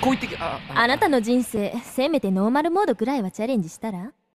こう言ってあなたの人生せめてノーマルモードぐらいはチャレンジしたら